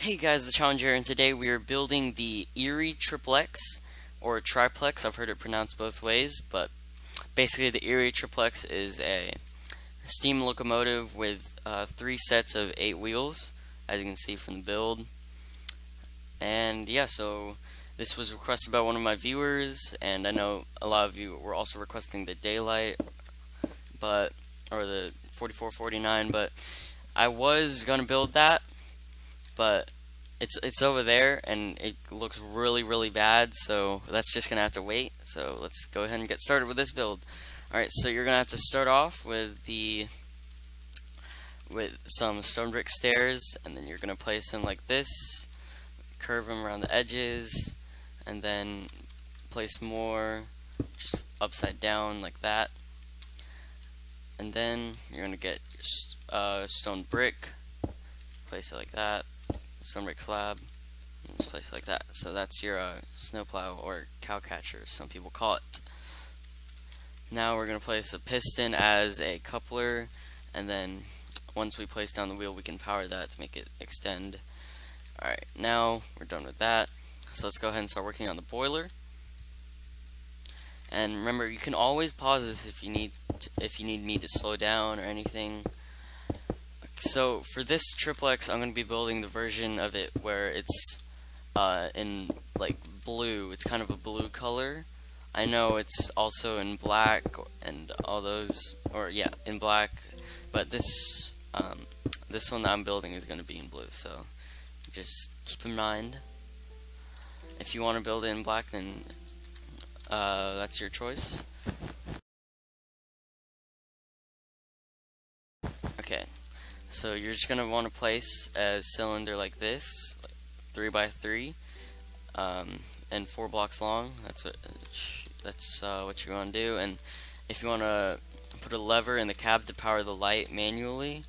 Hey guys, the Challenger, and today we are building the Erie Triplex, or Triplex, I've heard it pronounced both ways, but basically the Erie Triplex is a steam locomotive with uh, three sets of eight wheels, as you can see from the build. And yeah, so this was requested by one of my viewers, and I know a lot of you were also requesting the Daylight, but or the 4449, but I was gonna build that, but it's it's over there and it looks really really bad so that's just gonna have to wait. So let's go ahead and get started with this build. Alright so you're gonna have to start off with the with some stone brick stairs and then you're gonna place them like this curve them around the edges and then place more just upside down like that. And then you're gonna get your uh, stone brick place it like that some brick slab just place like that. So that's your uh, snowplow or cow catcher some people call it. Now we're gonna place a piston as a coupler and then once we place down the wheel we can power that to make it extend. Alright now we're done with that. So let's go ahead and start working on the boiler. And remember you can always pause this if you need to, if you need me to slow down or anything so for this triplex, I'm going to be building the version of it where it's uh, in like blue. It's kind of a blue color. I know it's also in black and all those, or yeah, in black. But this um, this one that I'm building is going to be in blue. So just keep in mind. If you want to build it in black, then uh, that's your choice. Okay. So you're just gonna want to place a cylinder like this, like three by three, um, and four blocks long. That's what that's uh, what you want to do. And if you want to put a lever in the cab to power the light manually,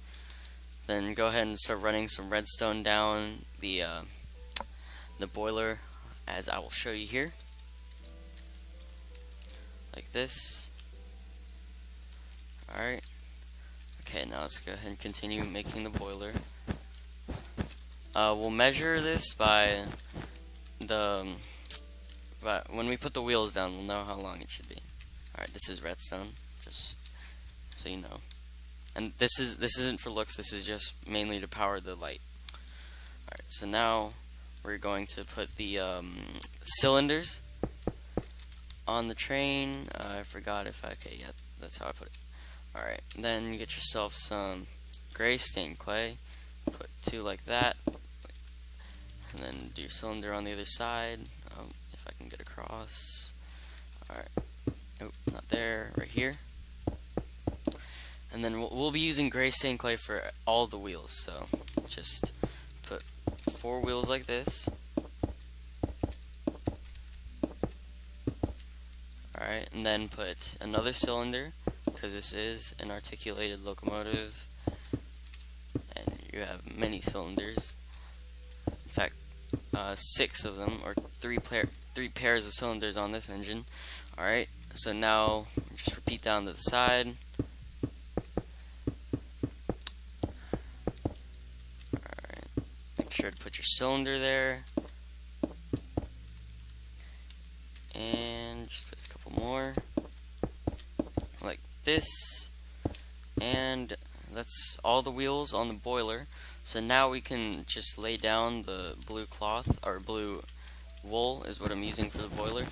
then go ahead and start running some redstone down the uh, the boiler, as I will show you here, like this. All right. Okay, now let's go ahead and continue making the boiler. Uh, we'll measure this by the um, but when we put the wheels down, we'll know how long it should be. All right, this is redstone, just so you know. And this is this isn't for looks. This is just mainly to power the light. All right, so now we're going to put the um, cylinders on the train. Uh, I forgot if I okay, yeah, that's how I put it. Alright, then get yourself some gray stained clay. Put two like that. And then do your cylinder on the other side. Um, if I can get across. Alright. Oh, not there. Right here. And then we'll, we'll be using gray stained clay for all the wheels. So just put four wheels like this. Alright, and then put another cylinder because this is an articulated locomotive and you have many cylinders. In fact uh, six of them or three three pairs of cylinders on this engine. Alright so now just repeat down to the side. Alright make sure to put your cylinder there. And just put a couple more this and that's all the wheels on the boiler. So now we can just lay down the blue cloth or blue wool is what I'm using for the boiler.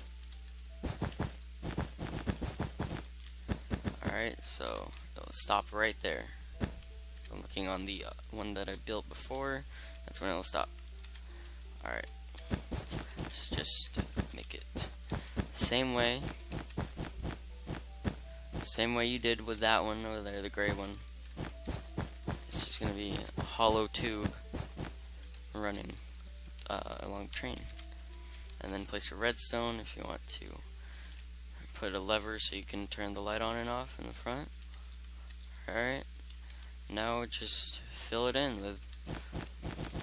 Alright so it'll stop right there. I'm looking on the uh, one that I built before. That's when it'll stop. Alright. Let's just make it same way same way you did with that one over there, the gray one. It's just going to be a hollow tube running uh, along the train. And then place your redstone if you want to put a lever so you can turn the light on and off in the front. Alright. Now just fill it in with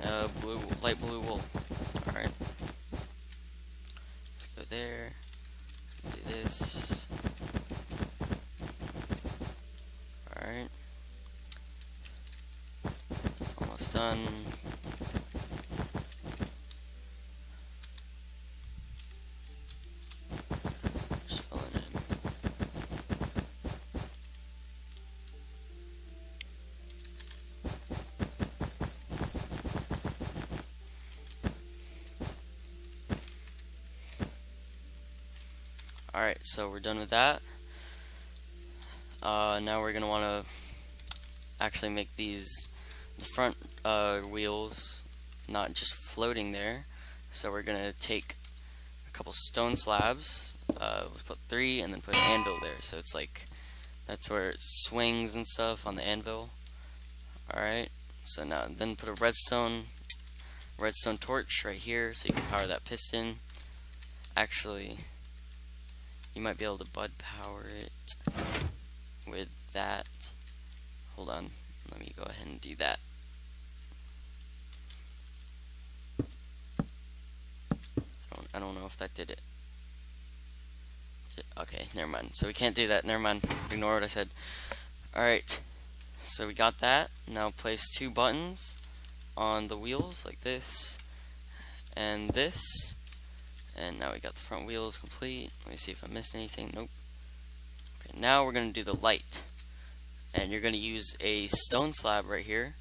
uh, blue, light blue wool. Alright. Let's go there. Do this. Alright. Almost done. Just fill it in. Alright, so we're done with that. Uh, now we're going to want to actually make these the front uh, wheels not just floating there. So we're going to take a couple stone slabs, uh, we'll put three, and then put an anvil there. So it's like, that's where it swings and stuff on the anvil. Alright, so now then put a redstone redstone torch right here so you can power that piston. Actually, you might be able to bud power it with that. Hold on, let me go ahead and do that. I don't, I don't know if that did it. Okay, never mind. So we can't do that. Never mind. Ignore what I said. Alright. So we got that. Now place two buttons on the wheels like this and this. And now we got the front wheels complete. Let me see if I missed anything. Nope. Now we're going to do the light. And you're going to use a stone slab right here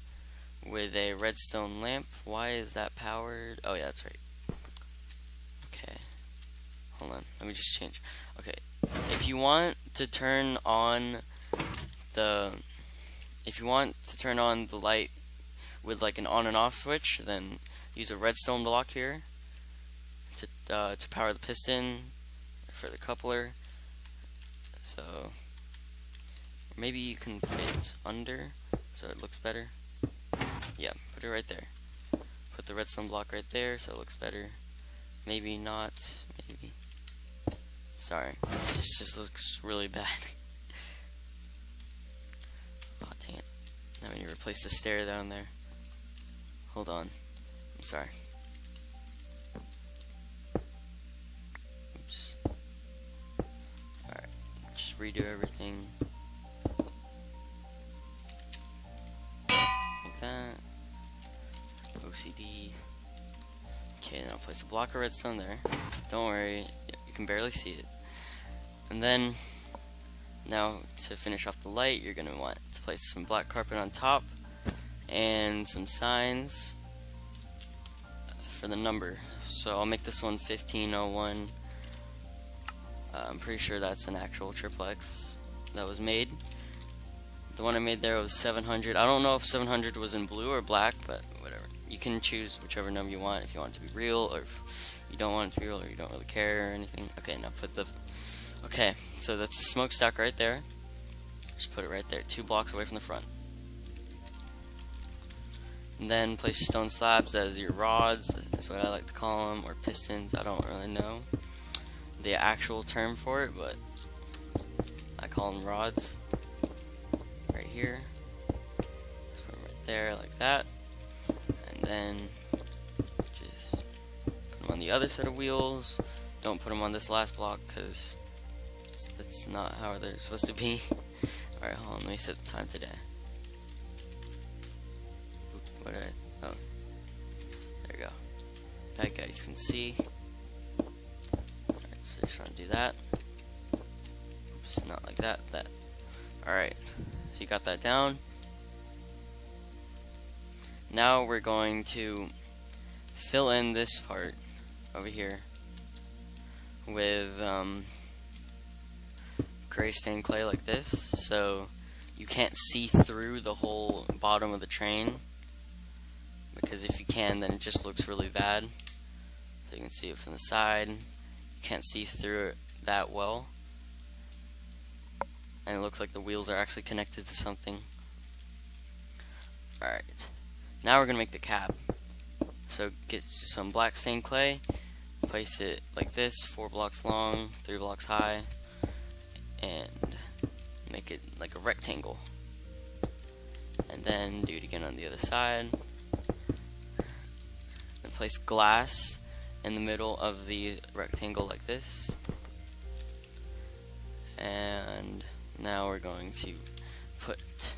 with a redstone lamp. Why is that powered? Oh yeah, that's right. Okay. Hold on. Let me just change. Okay. If you want to turn on the if you want to turn on the light with like an on and off switch, then use a redstone block here to uh, to power the piston for the coupler. So maybe you can put it under so it looks better. Yeah, put it right there. Put the redstone block right there so it looks better. Maybe not. Maybe. Sorry, this just, looks really bad. oh dang it! Now we need to replace the stair down there. Hold on. I'm sorry. Redo everything. Like that. OCD. Okay, then I'll place a block of redstone there. Don't worry, you can barely see it. And then, now to finish off the light, you're going to want to place some black carpet on top and some signs for the number. So I'll make this one 1501. Uh, I'm pretty sure that's an actual triplex that was made. The one I made there was 700. I don't know if 700 was in blue or black, but whatever. You can choose whichever number you want if you want it to be real or if you don't want it to be real or you don't really care or anything. Okay, now put the... Okay, so that's the smokestack right there. Just put it right there, two blocks away from the front. And then place stone slabs as your rods, that's what I like to call them, or pistons, I don't really know the actual term for it, but I call them rods. Right here, right there, like that. And then just put them on the other set of wheels. Don't put them on this last block because that's not how they're supposed to be. Alright, hold on, let me set the time today. What did I? Oh, there we go. That guys can see. So just want to do that. Oops, not like that. That. Alright, so you got that down. Now we're going to fill in this part over here with um, gray stained clay like this so you can't see through the whole bottom of the train because if you can then it just looks really bad so you can see it from the side can't see through it that well. And it looks like the wheels are actually connected to something. Alright. Now we're gonna make the cab so get some black stained clay place it like this four blocks long three blocks high and make it like a rectangle. And then do it again on the other side. And place glass in the middle of the rectangle like this. And now we're going to put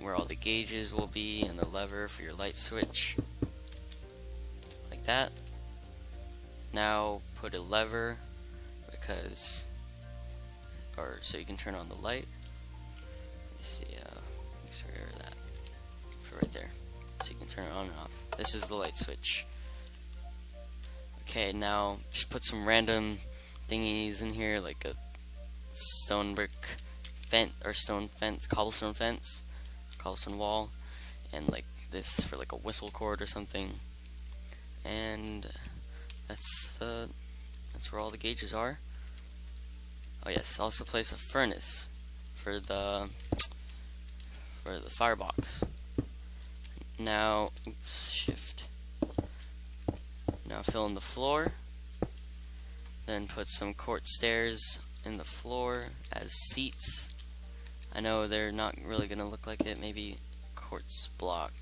where all the gauges will be and the lever for your light switch. Like that. Now put a lever because or so you can turn on the light. Let me see, uh, make sure that for right there. So you can turn it on and off. This is the light switch. Okay, now just put some random thingies in here, like a stone brick fence or stone fence, cobblestone fence, cobblestone wall, and like this for like a whistle cord or something. And that's the that's where all the gauges are. Oh yes, also place a furnace for the for the firebox. Now, oops, shift. Now fill in the floor. Then put some quartz stairs in the floor as seats. I know they're not really gonna look like it. Maybe quartz block.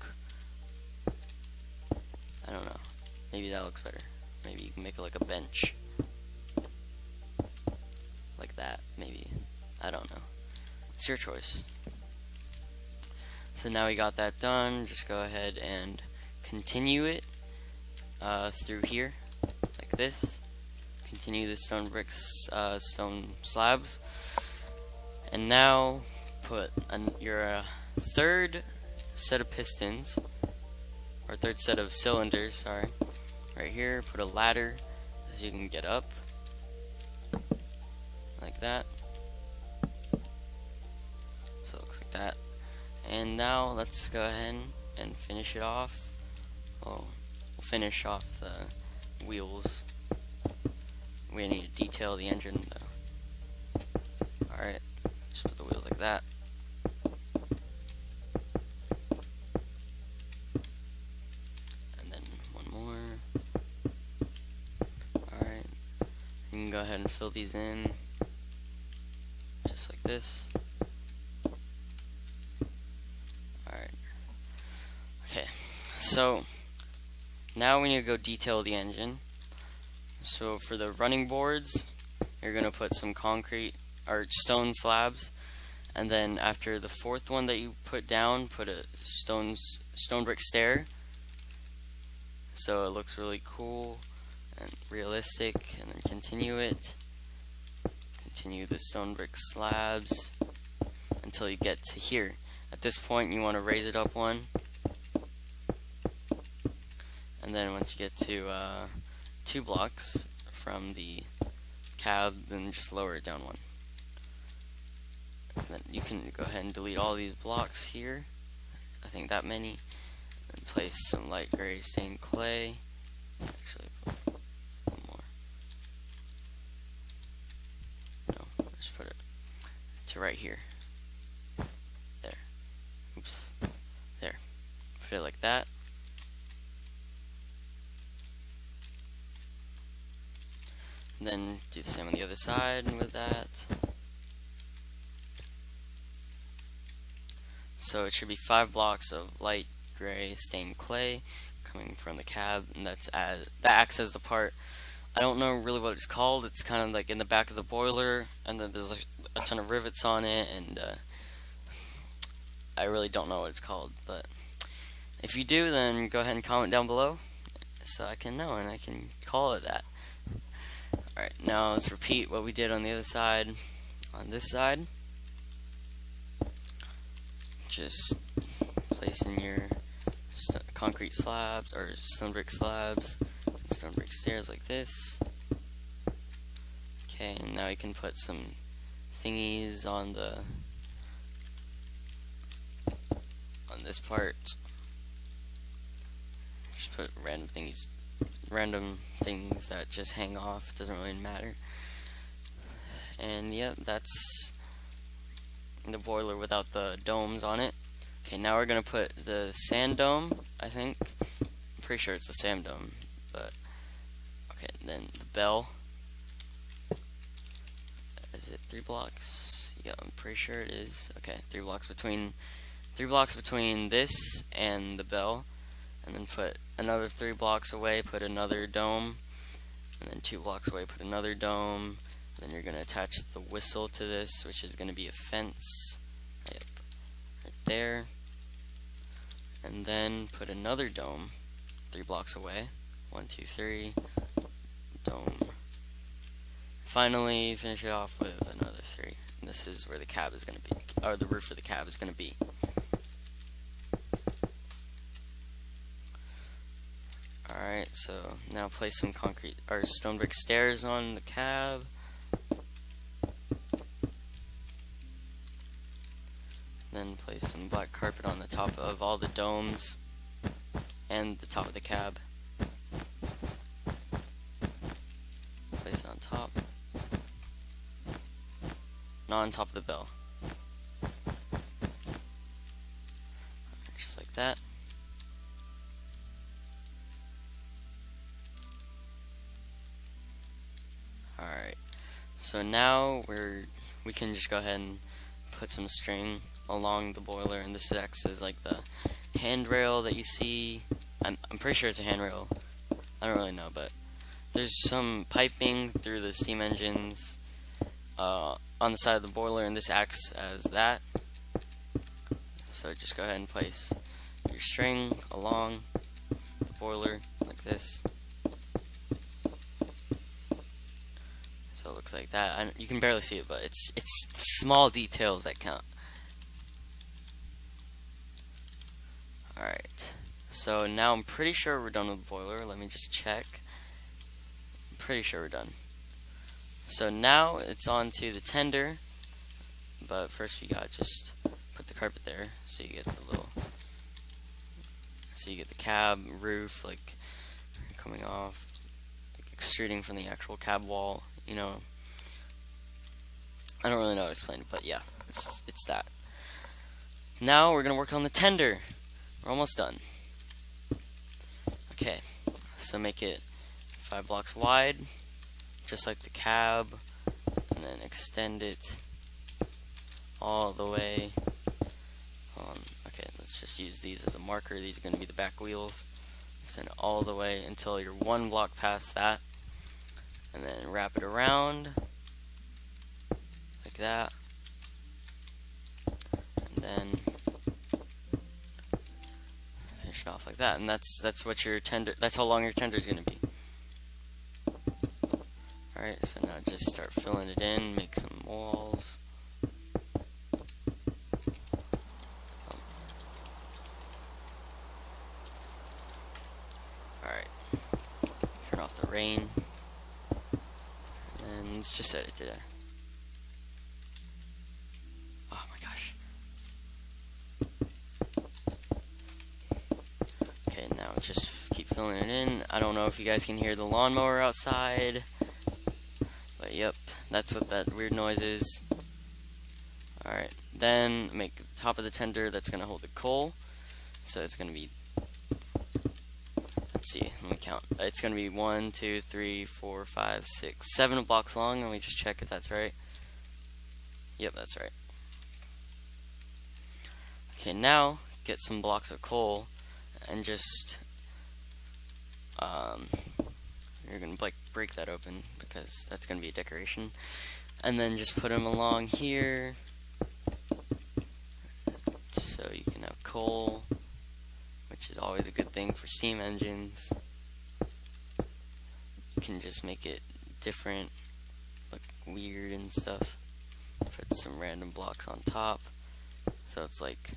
I don't know. Maybe that looks better. Maybe you can make it like a bench. Like that, maybe. I don't know. It's your choice. So now we got that done, just go ahead and continue it uh, through here, like this. Continue the stone bricks, uh, stone slabs. And now put an, your uh, third set of pistons, or third set of cylinders, sorry, right here. Put a ladder so you can get up, like that. So it looks like that. And now let's go ahead and finish it off. Oh, we'll finish off the wheels. We need to detail the engine though. Alright, just put the wheels like that. And then one more. Alright. You can go ahead and fill these in. Just like this. Alright. Okay, so now we need to go detail the engine. So for the running boards, you're going to put some concrete or stone slabs and then after the fourth one that you put down, put a stone stone brick stair. So it looks really cool and realistic and then continue it. Continue the stone brick slabs until you get to here. At this point you want to raise it up one and then once you get to uh, two blocks from the cab then just lower it down one. And then you can go ahead and delete all these blocks here. I think that many. And place some light gray stained clay. Actually one more. No just put it to right here. There. Oops. There. Put it like that then do the same on the other side with that. So it should be five blocks of light gray stained clay coming from the cab, and that's as that acts as the part. I don't know really what it's called. It's kind of like in the back of the boiler, and then there's like a ton of rivets on it, and uh, I really don't know what it's called. But if you do, then go ahead and comment down below so I can know and I can call it that. Alright, now let's repeat what we did on the other side. On this side, just placing your concrete slabs or stone brick slabs, stone brick stairs like this. Okay, and now we can put some thingies on the on this part. Just put random thingies random things that just hang off, doesn't really matter. And yep, that's the boiler without the domes on it. Okay, now we're gonna put the sand dome, I think. I'm pretty sure it's the sand dome, but okay, then the bell. Is it three blocks? Yeah, I'm pretty sure it is. Okay, three blocks between three blocks between this and the bell and then put another three blocks away, put another dome, and then two blocks away, put another dome. Then you're going to attach the whistle to this, which is going to be a fence. Yep, right there. And then put another dome three blocks away. One, two, three. Dome. Finally, finish it off with another three. And this is where the cab is going to be, or the roof of the cab is going to be. Alright, so now place some concrete or stone brick stairs on the cab. Then place some black carpet on the top of all the domes and the top of the cab. Place it on top. Not on top of the bell. Just like that. So now we're we can just go ahead and put some string along the boiler and this acts as like the handrail that you see. I'm, I'm pretty sure it's a handrail. I don't really know, but there's some piping through the steam engines uh, on the side of the boiler and this acts as that. So just go ahead and place your string along the boiler like this. So it looks like that. I, you can barely see it, but it's it's small details that count. Alright, so now I'm pretty sure we're done with the boiler. Let me just check. I'm pretty sure we're done. So now it's on to the tender, but first we gotta just put the carpet there so you get the little, so you get the cab roof like coming off, extruding from the actual cab wall, you know. I don't really know how to explain it, but yeah, it's, it's that. Now we're gonna work on the tender. We're almost done. Okay, so make it five blocks wide, just like the cab, and then extend it all the way. Um, okay, let's just use these as a marker. These are going to be the back wheels. Extend all the way until you're one block past that, and then wrap it around like that, and then finish it off like that, and that's that's what your tender. That's how long your tender is going to be. All right, so now just start filling it in, make some walls. Just set it today. Oh my gosh. Okay, now just keep filling it in. I don't know if you guys can hear the lawnmower outside. But yep, that's what that weird noise is. Alright, then make the top of the tender that's going to hold the coal. So it's going to be, let's see, let me count. It's going to be one, two, three, four, five, six, seven blocks long. Let me just check if that's right. Yep, that's right. Okay, now get some blocks of coal and just um, you're gonna like break that open because that's gonna be a decoration and then just put them along here so you can have coal which is always a good thing for steam engines. You can just make it different look weird and stuff. Put some random blocks on top. So it's like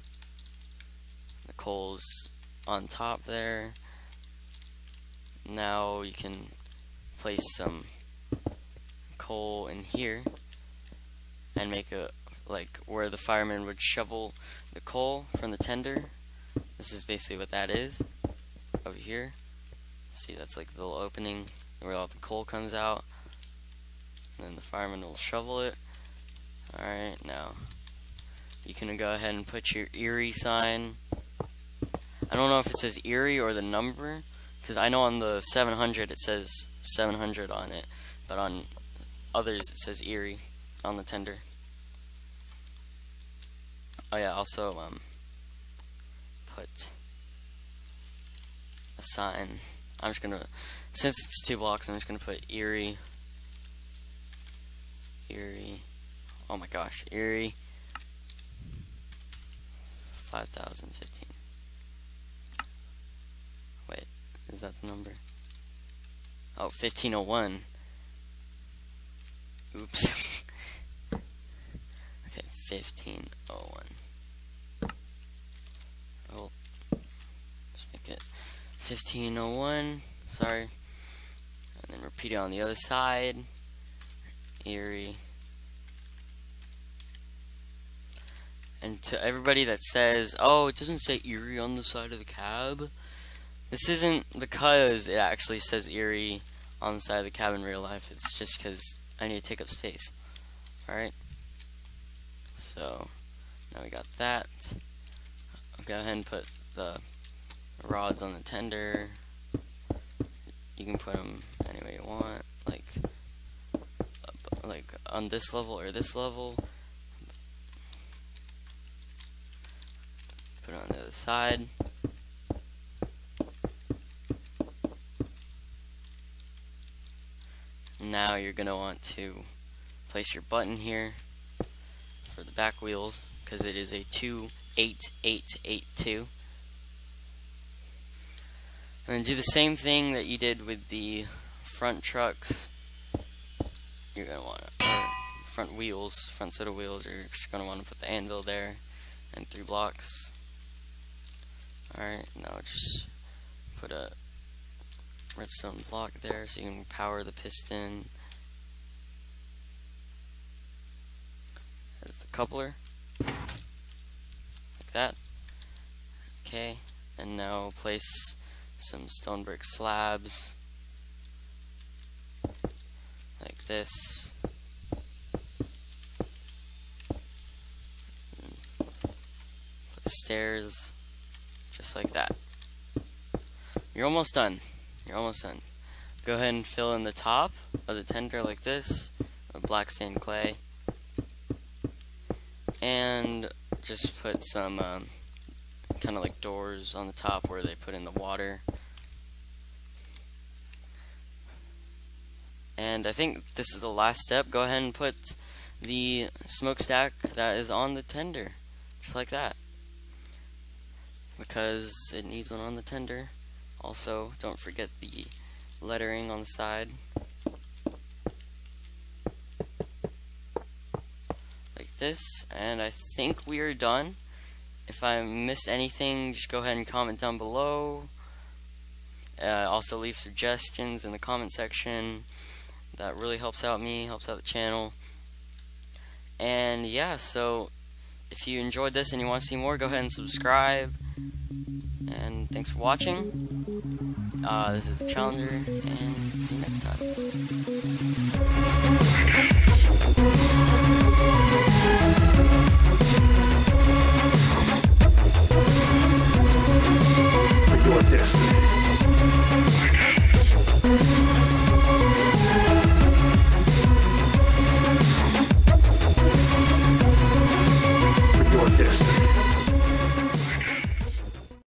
the coals on top there. Now you can place some coal in here and make a like where the fireman would shovel the coal from the tender this is basically what that is. Over here. See that's like the little opening where all the coal comes out. And then the fireman will shovel it. Alright now you can go ahead and put your Erie sign. I don't know if it says Erie or the number because I know on the 700 it says 700 on it, but on others it says Erie on the tender. Oh yeah, also um, put a sign. I'm just gonna, since it's two blocks, I'm just gonna put Erie. Erie. Oh my gosh, Erie. 5015. Wait, Is that the number? Oh, 1501. Oops. okay, 1501. Oh, let's make it 1501. Sorry. And then repeat it on the other side. Erie. And to everybody that says, oh, it doesn't say Erie on the side of the cab, this isn't because it actually says Erie on the side of the cab in real life. It's just because I need to take up space. Alright? So, now we got that. I'll go ahead and put the rods on the tender. You can put them any way you want, like, like on this level or this level. Put it on the other side. Now you're going to want to place your button here for the back wheels because it is a 28882. And then do the same thing that you did with the front trucks. You're going to want front wheels, front set of wheels, you're going to want to put the anvil there and three blocks. Alright, now just put a redstone block there so you can power the piston. There's the coupler. Like that. Okay, and now place some stone brick slabs like this. Put stairs just like that. You're almost done. You're almost done. Go ahead and fill in the top of the tender like this with black sand clay. And just put some um, kind of like doors on the top where they put in the water. And I think this is the last step. Go ahead and put the smokestack that is on the tender. Just like that. Because it needs one on the tender. Also, don't forget the lettering on the side. Like this. And I think we are done. If I missed anything, just go ahead and comment down below. Uh, also leave suggestions in the comment section. That really helps out me, helps out the channel. And yeah, so if you enjoyed this and you want to see more, go ahead and subscribe. And thanks for watching. Uh, this is the Challenger, and see you next time. Yeah.